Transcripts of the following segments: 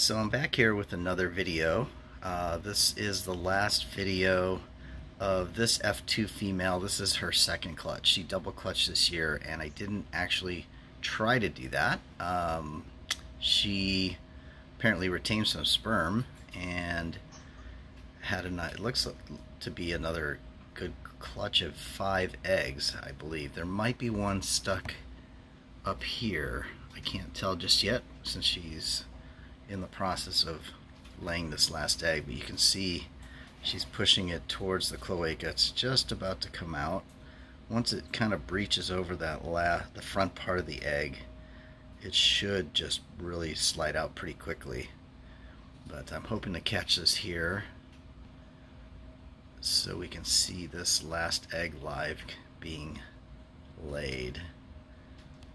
So I'm back here with another video. Uh, this is the last video of this F2 female. This is her second clutch. She double clutched this year and I didn't actually try to do that. Um, she apparently retained some sperm and had a it looks to be another good clutch of five eggs I believe there might be one stuck up here I can't tell just yet since she's in the process of laying this last egg, but you can see she's pushing it towards the cloaca. It's just about to come out. Once it kind of breaches over that la the front part of the egg, it should just really slide out pretty quickly. But I'm hoping to catch this here so we can see this last egg live being laid.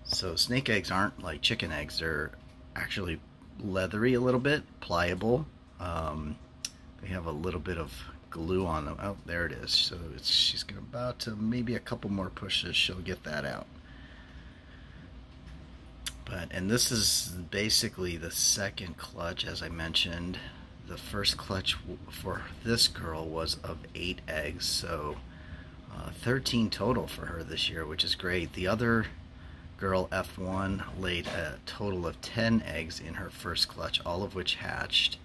So snake eggs aren't like chicken eggs, they're actually leathery a little bit, pliable. Um, they have a little bit of glue on them. Oh, there it is. So it's she's about to maybe a couple more pushes. She'll get that out. But and this is basically the second clutch, as I mentioned. The first clutch for this girl was of eight eggs, so uh, 13 total for her this year, which is great. The other girl F1 laid a total of 10 eggs in her first clutch, all of which hatched.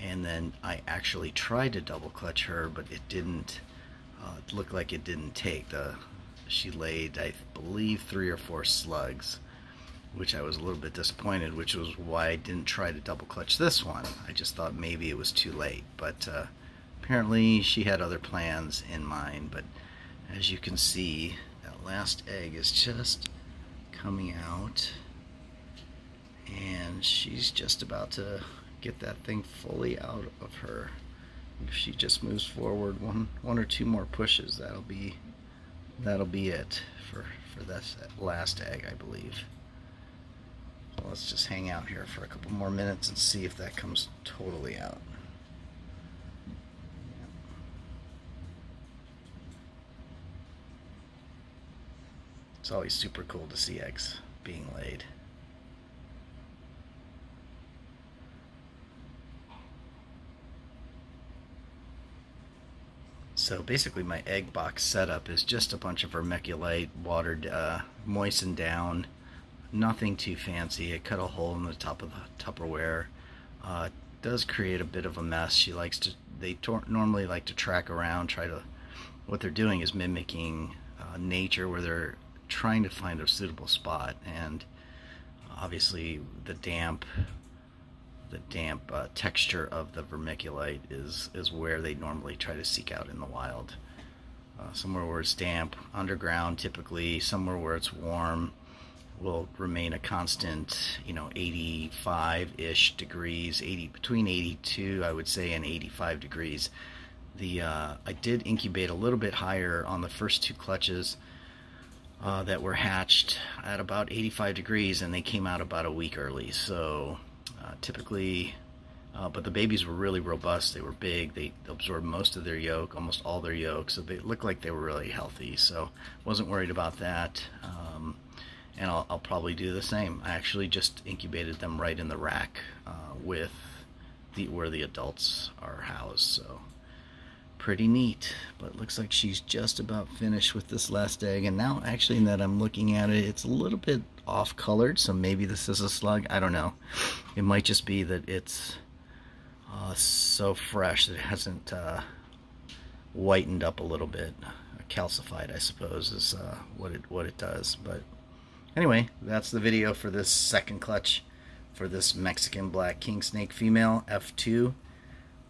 And then I actually tried to double clutch her, but it didn't uh, it looked like it didn't take. The She laid, I believe, three or four slugs, which I was a little bit disappointed, which was why I didn't try to double clutch this one. I just thought maybe it was too late, but uh, apparently she had other plans in mind. But as you can see, that last egg is just coming out. And she's just about to get that thing fully out of her. If she just moves forward one one or two more pushes that'll be that'll be it for for this last egg I believe. So let's just hang out here for a couple more minutes and see if that comes totally out It's always super cool to see eggs being laid. So basically my egg box setup is just a bunch of vermiculite, watered, uh, moistened down, nothing too fancy. I cut a hole in the top of the Tupperware. Uh, does create a bit of a mess. She likes to, they normally like to track around, try to, what they're doing is mimicking uh, nature where they're trying to find a suitable spot and obviously the damp the damp uh, texture of the vermiculite is is where they normally try to seek out in the wild. Uh, somewhere where it's damp underground typically somewhere where it's warm will remain a constant you know 85 ish degrees 80 between 82 I would say and 85 degrees. The uh, I did incubate a little bit higher on the first two clutches uh, that were hatched at about 85 degrees and they came out about a week early. So uh, typically, uh, but the babies were really robust. They were big. They absorbed most of their yolk, almost all their yolk. So they looked like they were really healthy. So wasn't worried about that. Um, and I'll, I'll, probably do the same. I actually just incubated them right in the rack uh, with the where the adults are housed. So pretty neat but looks like she's just about finished with this last egg. And now actually that I'm looking at it it's a little bit off colored so maybe this is a slug. I don't know. It might just be that it's uh, so fresh that it hasn't uh, whitened up a little bit. Calcified I suppose is uh, what it what it does. But anyway that's the video for this second clutch for this Mexican black king snake female F2 uh,